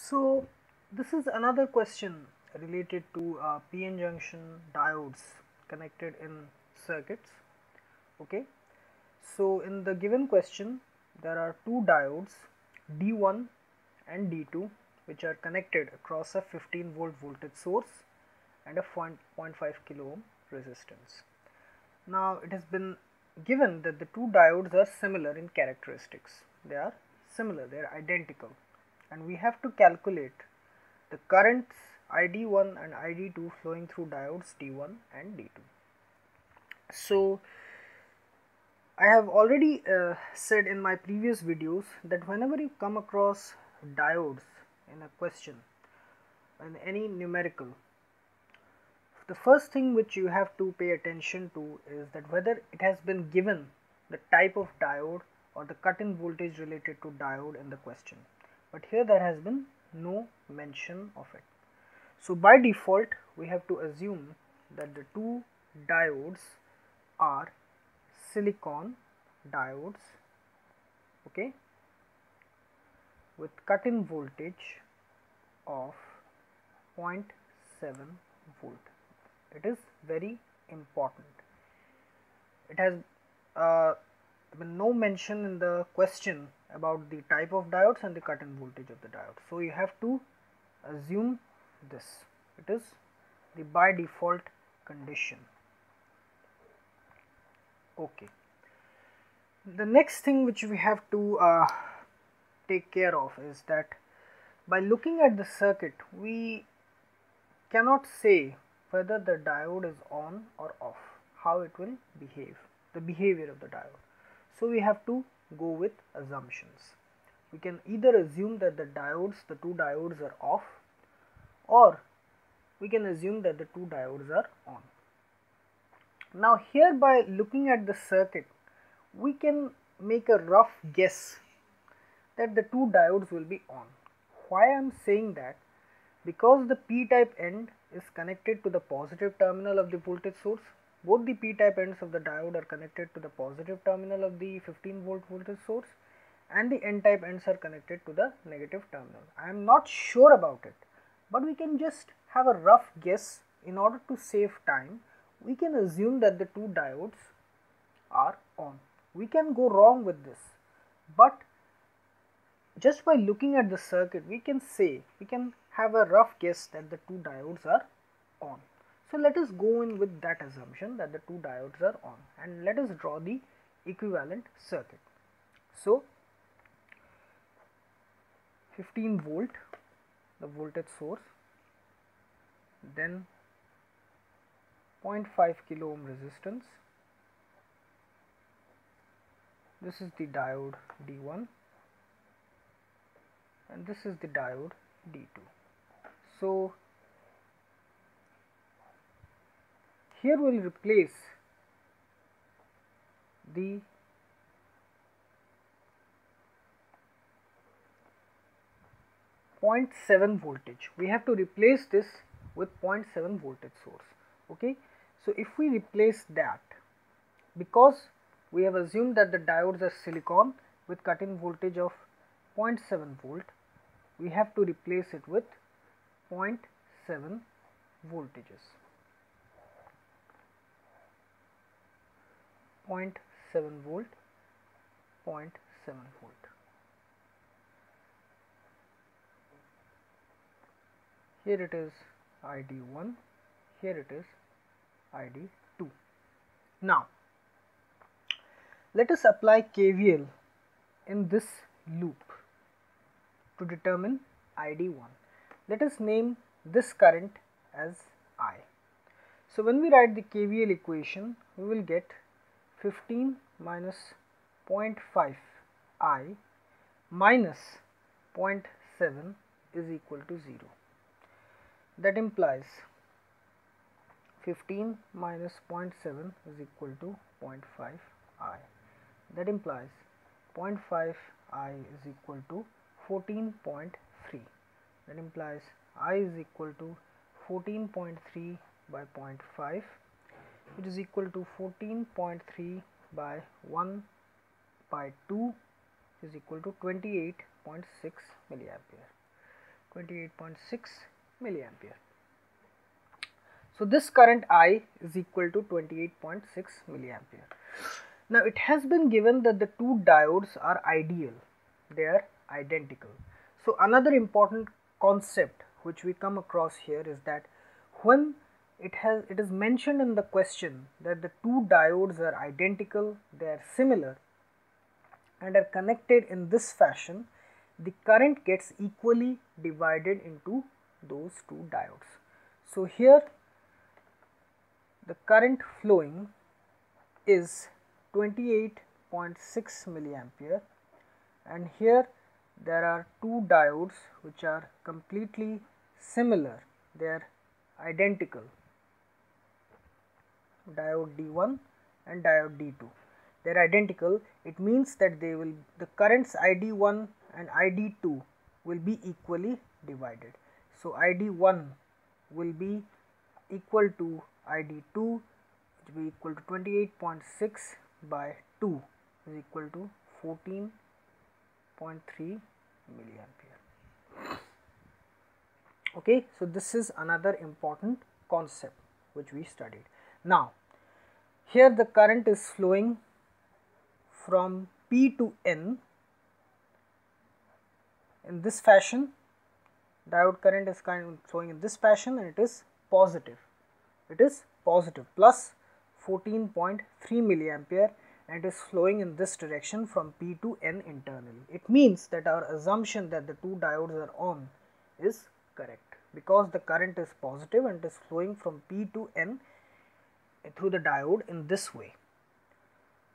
So this is another question related to uh, PN junction diodes connected in circuits. Okay. So in the given question there are two diodes D1 and D2 which are connected across a 15 volt voltage source and a 0.5 kilo ohm resistance. Now it has been given that the two diodes are similar in characteristics. They are similar, they are identical and we have to calculate the currents ID1 and ID2 flowing through diodes D1 and D2. So I have already uh, said in my previous videos that whenever you come across diodes in a question in any numerical the first thing which you have to pay attention to is that whether it has been given the type of diode or the cut-in voltage related to diode in the question but here there has been no mention of it. So by default we have to assume that the two diodes are silicon diodes okay with cut-in voltage of 0.7 volt it is very important it has uh, been no mention in the question about the type of diodes and the cut-in voltage of the diode. So, you have to assume this it is the by default condition. Okay. The next thing which we have to uh, take care of is that by looking at the circuit we cannot say whether the diode is on or off, how it will behave, the behavior of the diode. So, we have to go with assumptions. We can either assume that the diodes, the two diodes are off or we can assume that the two diodes are on. Now here by looking at the circuit, we can make a rough guess that the two diodes will be on. Why I am saying that? Because the p-type end is connected to the positive terminal of the voltage source both the p-type ends of the diode are connected to the positive terminal of the 15 volt voltage source and the n-type ends are connected to the negative terminal. I am not sure about it, but we can just have a rough guess in order to save time. We can assume that the two diodes are on. We can go wrong with this, but just by looking at the circuit, we can say, we can have a rough guess that the two diodes are on. So let us go in with that assumption that the two diodes are on and let us draw the equivalent circuit. So 15 volt the voltage source then 0.5 kilo ohm resistance this is the diode D1 and this is the diode D2. So here we will replace the Point 0.7 voltage. We have to replace this with 0.7 voltage source. Okay? So if we replace that because we have assumed that the diodes are silicon with cut-in voltage of 0.7 volt we have to replace it with 0.7 voltages 0.7 volt 0.7 volt. Here it is ID1 here it is ID2 now let us apply KVL in this loop to determine ID1 let us name this current as I. So when we write the KVL equation we will get 15 minus 0.5 i minus 0.7 is equal to 0. That implies 15 minus 0.7 is equal to 0.5 i. That implies 0.5 i is equal to 14.3. That implies i is equal to 14.3 by 0.5 which is equal to 14.3 by 1 by 2 is equal to 28.6 milliampere. 28.6 milliampere. So this current I is equal to 28.6 milliampere. Now it has been given that the two diodes are ideal, they are identical. So another important concept which we come across here is that when it has it is mentioned in the question that the two diodes are identical, they are similar and are connected in this fashion, the current gets equally divided into those two diodes. So here the current flowing is 28.6 milliampere and here there are two diodes which are completely similar, they are identical diode D1 and diode D2 they are identical it means that they will the currents ID1 and ID2 will be equally divided. So ID1 will be equal to ID2 which will be equal to 28.6 by 2 is equal to 14.3 milliampere. Okay, so this is another important concept which we studied. Now, here the current is flowing from P to N in this fashion diode current is kind of flowing in this fashion and it is positive it is positive plus 14.3 milliampere and it is flowing in this direction from P to N internally. It means that our assumption that the two diodes are on is correct because the current is positive and it is flowing from P to N through the diode in this way.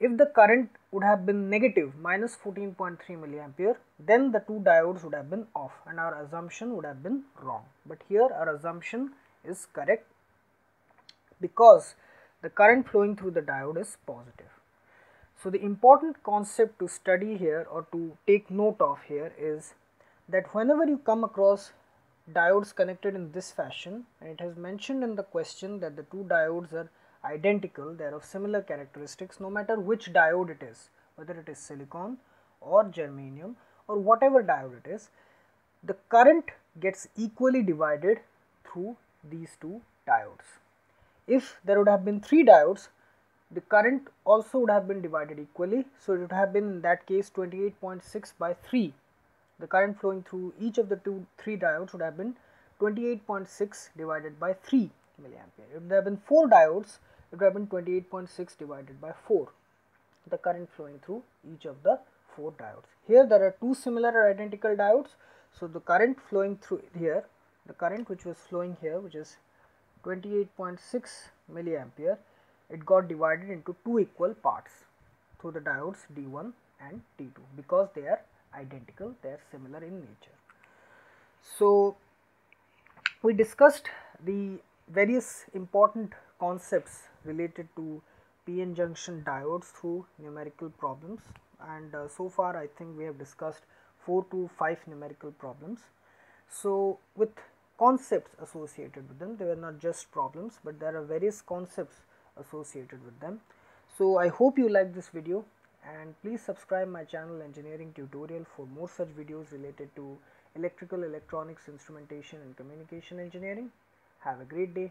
If the current would have been negative minus 14.3 milliampere then the two diodes would have been off and our assumption would have been wrong. But here our assumption is correct because the current flowing through the diode is positive. So, the important concept to study here or to take note of here is that whenever you come across diodes connected in this fashion and it has mentioned in the question that the two diodes are identical, they are of similar characteristics no matter which diode it is, whether it is silicon or germanium or whatever diode it is, the current gets equally divided through these two diodes. If there would have been 3 diodes, the current also would have been divided equally. So, it would have been in that case 28.6 by 3. The current flowing through each of the two 3 diodes would have been 28.6 divided by 3 milliampere. If there have been 4 diodes, it would have been 28.6 divided by 4 the current flowing through each of the 4 diodes. Here there are two similar or identical diodes. So, the current flowing through here, the current which was flowing here which is 28.6 milliampere, it got divided into two equal parts through the diodes D1 and D2 because they are identical, they are similar in nature. So, we discussed the various important concepts related to PN junction diodes through numerical problems and uh, so far I think we have discussed 4 to 5 numerical problems. So, with concepts associated with them, they were not just problems, but there are various concepts associated with them. So, I hope you like this video and please subscribe my channel engineering tutorial for more such videos related to electrical, electronics, instrumentation and communication engineering. Have a great day.